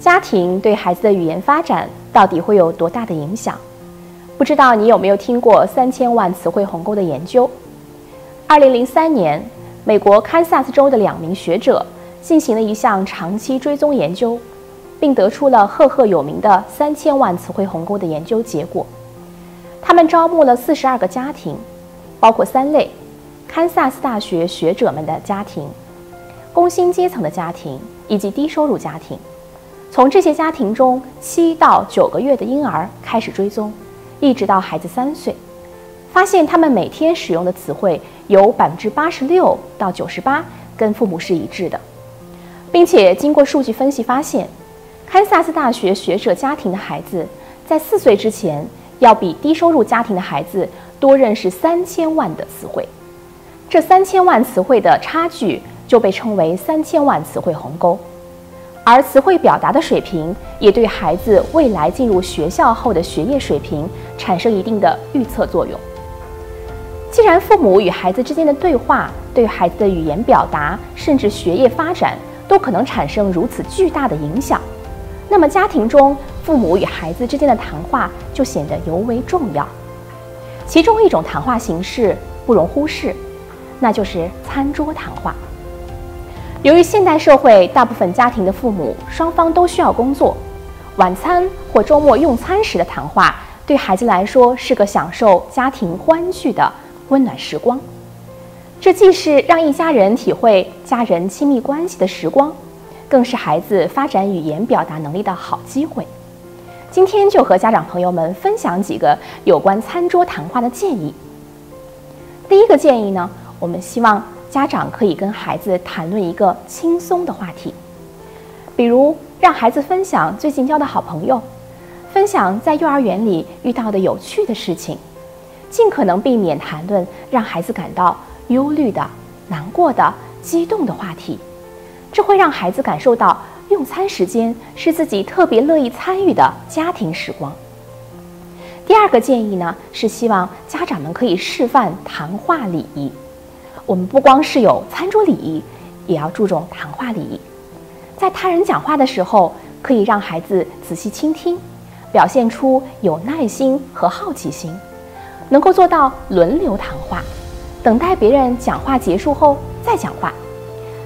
家庭对孩子的语言发展到底会有多大的影响？不知道你有没有听过三千万词汇鸿沟的研究？二零零三年，美国堪萨斯州的两名学者进行了一项长期追踪研究，并得出了赫赫有名的三千万词汇鸿沟的研究结果。他们招募了四十二个家庭，包括三类：堪萨斯大学学者们的家庭、工薪阶层的家庭以及低收入家庭。从这些家庭中七到九个月的婴儿开始追踪，一直到孩子三岁，发现他们每天使用的词汇有百分之八十六到九十八跟父母是一致的，并且经过数据分析发现，堪萨斯大学学者家庭的孩子在四岁之前要比低收入家庭的孩子多认识三千万的词汇，这三千万词汇的差距就被称为三千万词汇鸿沟。而词汇表达的水平也对孩子未来进入学校后的学业水平产生一定的预测作用。既然父母与孩子之间的对话对孩子的语言表达甚至学业发展都可能产生如此巨大的影响，那么家庭中父母与孩子之间的谈话就显得尤为重要。其中一种谈话形式不容忽视，那就是餐桌谈话。由于现代社会大部分家庭的父母双方都需要工作，晚餐或周末用餐时的谈话对孩子来说是个享受家庭欢聚的温暖时光。这既是让一家人体会家人亲密关系的时光，更是孩子发展语言表达能力的好机会。今天就和家长朋友们分享几个有关餐桌谈话的建议。第一个建议呢，我们希望。家长可以跟孩子谈论一个轻松的话题，比如让孩子分享最近交的好朋友，分享在幼儿园里遇到的有趣的事情，尽可能避免谈论让孩子感到忧虑的、难过的、激动的话题，这会让孩子感受到用餐时间是自己特别乐意参与的家庭时光。第二个建议呢，是希望家长们可以示范谈话礼仪。我们不光是有餐桌礼仪，也要注重谈话礼仪。在他人讲话的时候，可以让孩子仔细倾听，表现出有耐心和好奇心，能够做到轮流谈话，等待别人讲话结束后再讲话。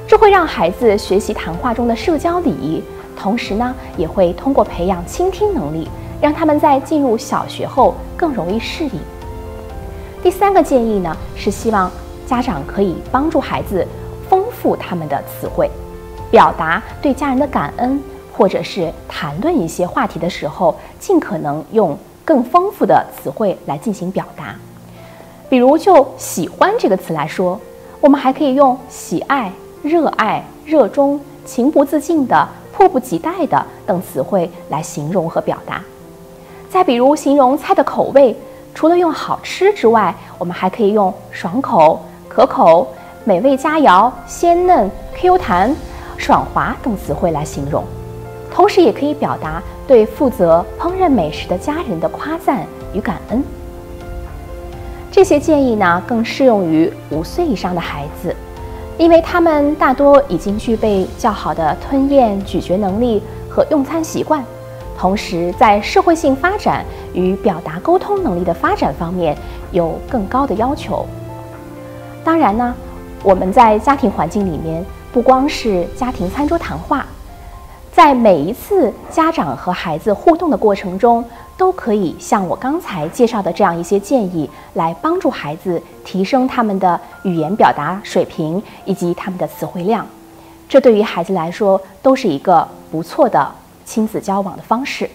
这会让孩子学习谈话中的社交礼仪，同时呢，也会通过培养倾听能力，让他们在进入小学后更容易适应。第三个建议呢，是希望。家长可以帮助孩子丰富他们的词汇，表达对家人的感恩，或者是谈论一些话题的时候，尽可能用更丰富的词汇来进行表达。比如，就“喜欢”这个词来说，我们还可以用“喜爱”“热爱”“热衷”“情不自禁的”“迫不及待的”等词汇来形容和表达。再比如，形容菜的口味，除了用“好吃”之外，我们还可以用“爽口”。可口、美味佳肴、鲜嫩、Q 弹、爽滑等词汇来形容，同时也可以表达对负责烹饪美食的家人的夸赞与感恩。这些建议呢，更适用于五岁以上的孩子，因为他们大多已经具备较好的吞咽、咀嚼能力和用餐习惯，同时在社会性发展与表达沟通能力的发展方面有更高的要求。当然呢，我们在家庭环境里面，不光是家庭餐桌谈话，在每一次家长和孩子互动的过程中，都可以像我刚才介绍的这样一些建议，来帮助孩子提升他们的语言表达水平以及他们的词汇量。这对于孩子来说，都是一个不错的亲子交往的方式。